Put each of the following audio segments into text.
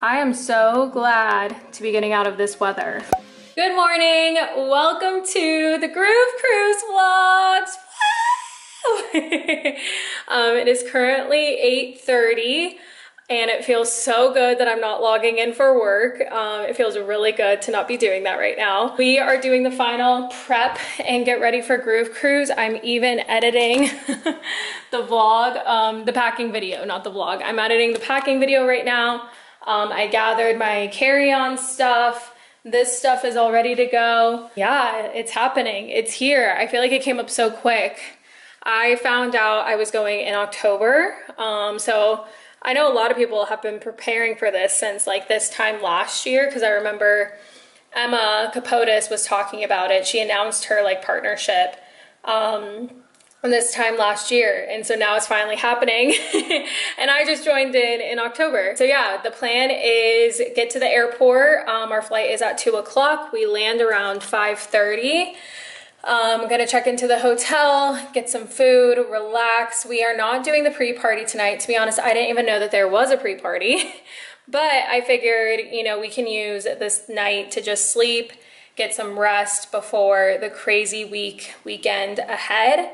I am so glad to be getting out of this weather. Good morning, welcome to the Groove Cruise vlogs. um, it is currently 8.30 and it feels so good that I'm not logging in for work. Um, it feels really good to not be doing that right now. We are doing the final prep and get ready for Groove Cruise. I'm even editing the vlog, um, the packing video, not the vlog. I'm editing the packing video right now. Um, I gathered my carry-on stuff. This stuff is all ready to go. Yeah, it's happening. It's here. I feel like it came up so quick. I found out I was going in October. Um, so I know a lot of people have been preparing for this since like this time last year because I remember Emma Capotis was talking about it. She announced her like partnership. Um, this time last year. And so now it's finally happening. And I just joined in in October. So yeah the plan is get to the airport. Um, our flight is at 2 o'clock. We land around 5:30. I'm um, gonna check into the hotel get some food relax. We are not doing the pre-party tonight. To be honest I didn't even know that there was a pre-party. But I figured you know we can use this night to just sleep get some rest before the crazy week weekend ahead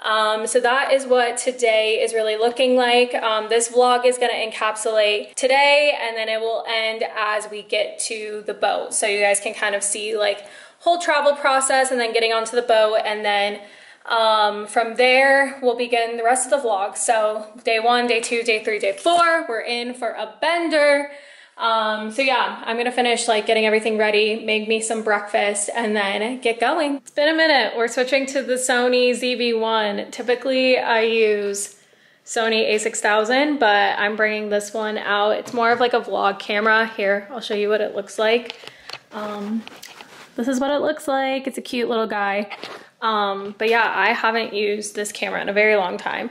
um, so that is what today is really looking like. Um, this vlog is going to encapsulate today and then it will end as we get to the boat. So you guys can kind of see like whole travel process and then getting onto the boat and then um, from there, we'll begin the rest of the vlog. So day one, day two, day three, day four, we're in for a bender. Um, so yeah, I'm gonna finish like getting everything ready, make me some breakfast, and then get going. It's been a minute. We're switching to the Sony ZV-1. Typically, I use Sony a6000, but I'm bringing this one out. It's more of like a vlog camera. Here, I'll show you what it looks like. Um, this is what it looks like. It's a cute little guy. Um, but yeah, I haven't used this camera in a very long time.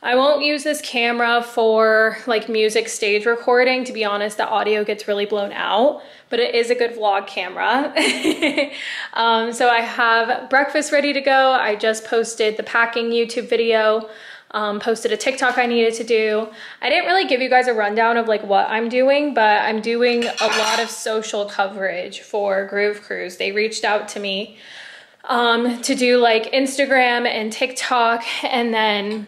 I won't use this camera for like music stage recording. To be honest, the audio gets really blown out, but it is a good vlog camera. um, so I have breakfast ready to go. I just posted the packing YouTube video, um, posted a TikTok I needed to do. I didn't really give you guys a rundown of like what I'm doing, but I'm doing a lot of social coverage for Groove Cruise. They reached out to me um, to do like Instagram and TikTok and then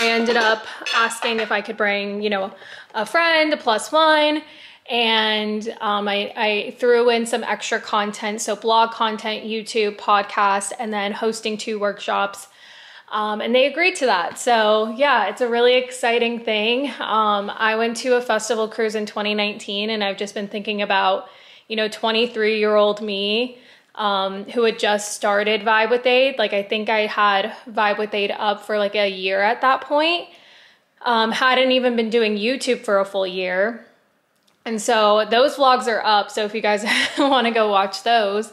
I ended up asking if I could bring, you know, a friend, a plus one, and um, I, I, threw in some extra content, so blog content, YouTube, podcast, and then hosting two workshops. Um, and they agreed to that. So yeah, it's a really exciting thing. Um, I went to a festival cruise in 2019, and I've just been thinking about, you know, 23 year old me um, who had just started Vibe with Ade. Like I think I had Vibe with Ade up for like a year at that point. Um, hadn't even been doing YouTube for a full year. And so those vlogs are up. So if you guys want to go watch those.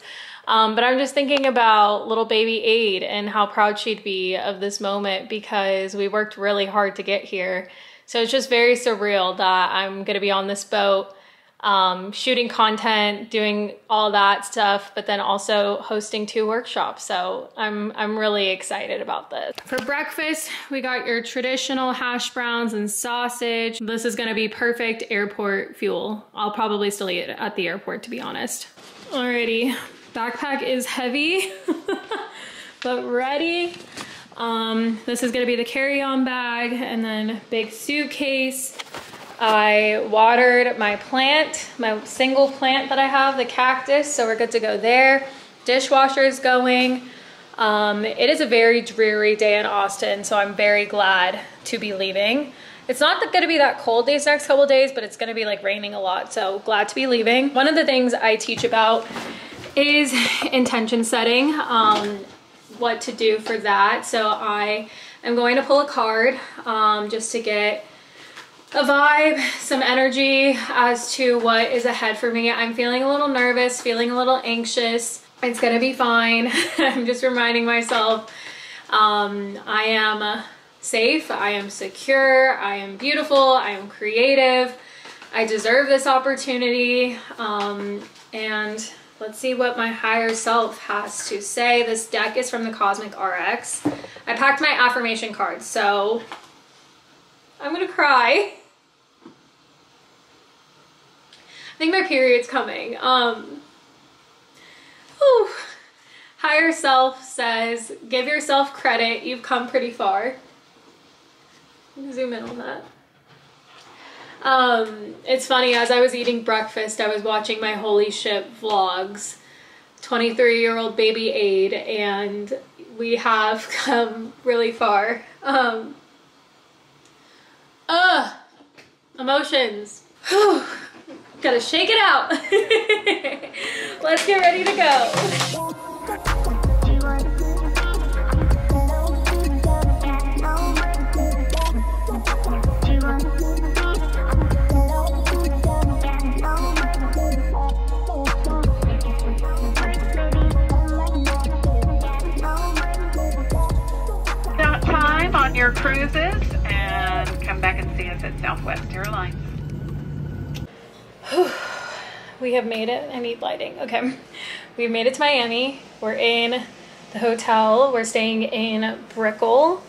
Um, but I'm just thinking about little baby Ade and how proud she'd be of this moment because we worked really hard to get here. So it's just very surreal that I'm going to be on this boat um, shooting content, doing all that stuff, but then also hosting two workshops. So I'm, I'm really excited about this. For breakfast, we got your traditional hash browns and sausage. This is gonna be perfect airport fuel. I'll probably still eat it at the airport, to be honest. Alrighty, backpack is heavy, but ready. Um, this is gonna be the carry-on bag and then big suitcase. I watered my plant, my single plant that I have, the cactus, so we're good to go there. Dishwasher is going. Um, it is a very dreary day in Austin, so I'm very glad to be leaving. It's not going to be that cold these next couple days, but it's going to be like raining a lot, so glad to be leaving. One of the things I teach about is intention setting, um, what to do for that. So I am going to pull a card um, just to get a vibe, some energy as to what is ahead for me. I'm feeling a little nervous, feeling a little anxious. It's gonna be fine. I'm just reminding myself um, I am safe, I am secure, I am beautiful, I am creative, I deserve this opportunity. Um, and let's see what my higher self has to say. This deck is from the Cosmic RX. I packed my affirmation cards, so I'm gonna cry. I think my period's coming. Um, whew. Higher self says, give yourself credit. You've come pretty far. Zoom in on that. Um, it's funny, as I was eating breakfast, I was watching my Holy Ship vlogs, 23 year old baby Ade, and we have come really far. Um, ugh, emotions. Whew. Gotta shake it out. Let's get ready to go. we have made it. I need lighting. Okay. We've made it to Miami. We're in the hotel. We're staying in Brickell.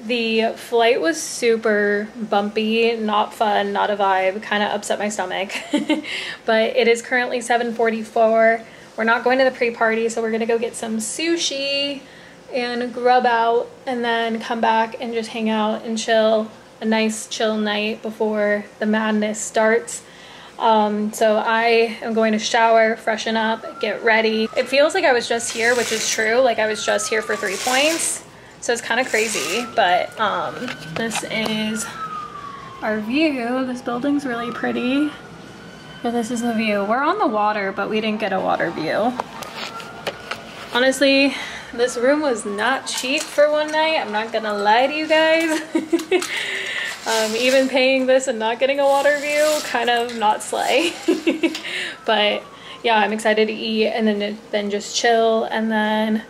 The flight was super bumpy, not fun, not a vibe, kind of upset my stomach. but it is currently 7:44. We're not going to the pre-party, so we're going to go get some sushi and grub out and then come back and just hang out and chill. A nice chill night before the madness starts. Um, so I am going to shower, freshen up, get ready. It feels like I was just here, which is true. Like I was just here for III Points. So it's kind of crazy, but um, this is our view. This building's really pretty. But this is the view. We're on the water, but we didn't get a water view. Honestly, this room was not cheap for one night. I'm not gonna lie to you guys. um, even paying this and not getting a water view, kind of not slay. but yeah, I'm excited to eat and then then just chill and then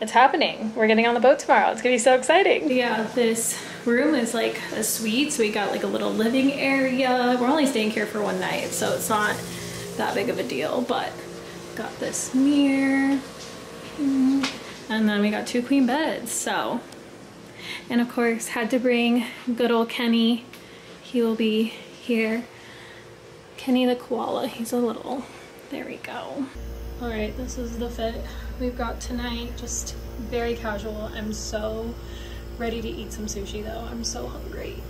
it's happening. We're getting on the boat tomorrow. It's gonna be so exciting. Yeah, this room is like a suite, so we got like a little living area. We're only staying here for one night, so it's not that big of a deal, but got this mirror. And then we got two queen beds, so. And of course, had to bring good old Kenny. He will be here. Kenny the koala, he's a little, there we go. All right, this is the fit we've got tonight. Just very casual. I'm so ready to eat some sushi though. I'm so hungry.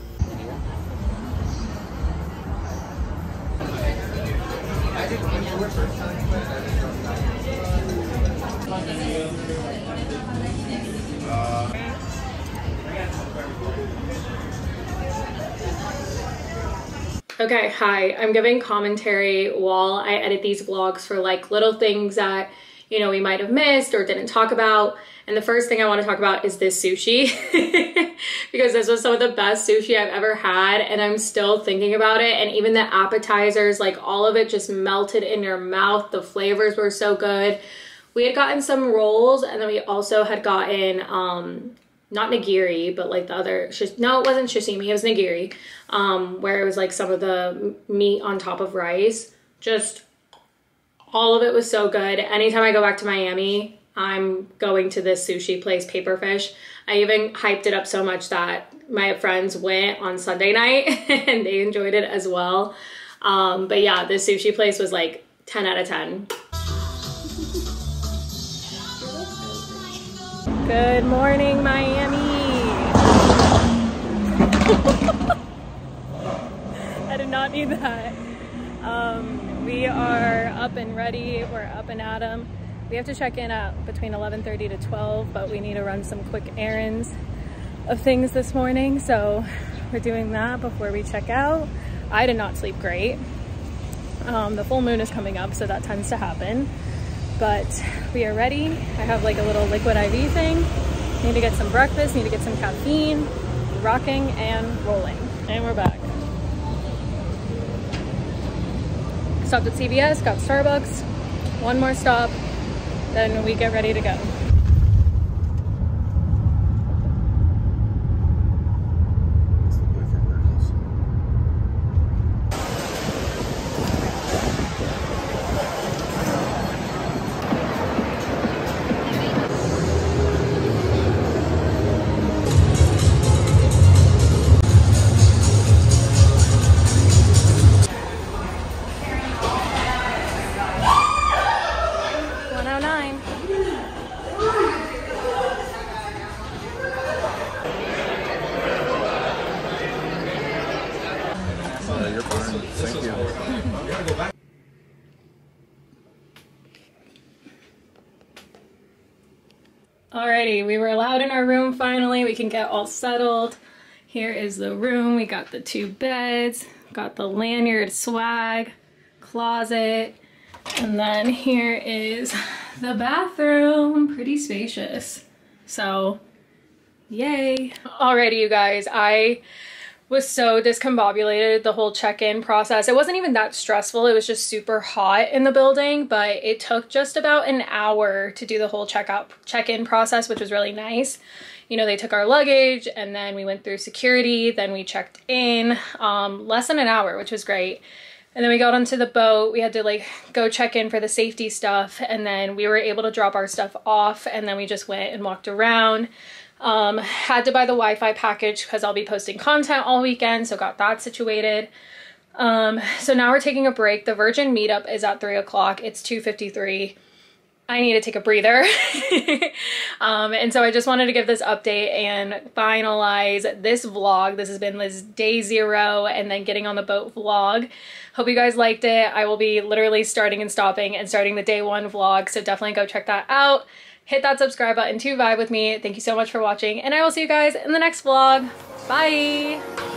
Okay, hi. I'm giving commentary while I edit these vlogs for like little things that, you know, we might have missed or didn't talk about. And the first thing I want to talk about is this sushi because this was some of the best sushi I've ever had and I'm still thinking about it. And even the appetizers, like all of it just melted in your mouth. The flavors were so good. We had gotten some rolls and then we also had gotten um, not nigiri, but like the other, no, it wasn't sashimi, it was nigiri, um, where it was like some of the meat on top of rice. Just all of it was so good. Anytime I go back to Miami, I'm going to this sushi place, Paperfish. I even hyped it up so much that my friends went on Sunday night and they enjoyed it as well. Um, but yeah, this sushi place was like 10 out of 10. Good morning, Miami. I did not need that. Um, we are up and ready. We're up and at 'em. We have to check in at between 11:30 to 12, but we need to run some quick errands of things this morning. So we're doing that before we check out. I did not sleep great. Um, the full moon is coming up, so that tends to happen but we are ready. I have like a little liquid IV thing. Need to get some breakfast, need to get some caffeine, rocking and rolling. And we're back. Stopped at CVS, got Starbucks, one more stop, then we get ready to go. We were allowed in our room finally. We can get all settled. Here is the room. We got the two beds, got the lanyard swag, closet, and then here is the bathroom. Pretty spacious. So, yay. Alrighty, you guys, I was so discombobulated the whole check-in process. It wasn't even that stressful. It was just super hot in the building, but it took just about an hour to do the whole checkout check-in process, which was really nice. You know, they took our luggage and then we went through security, then we checked in, um, less than an hour, which was great. And then we got onto the boat. We had to like go check in for the safety stuff and then we were able to drop our stuff off and then we just went and walked around. Um, had to buy the Wi-Fi package because I'll be posting content all weekend, so got that situated. Um, so now we're taking a break. The Virgin meetup is at 3 o'clock. It's 2.53. I need to take a breather. um, and so I just wanted to give this update and finalize this vlog. This has been this day zero and then getting on the boat vlog. Hope you guys liked it. I will be literally starting and stopping and starting the day one vlog, so definitely go check that out hit that subscribe button to vibe with me. Thank you so much for watching and I will see you guys in the next vlog. Bye!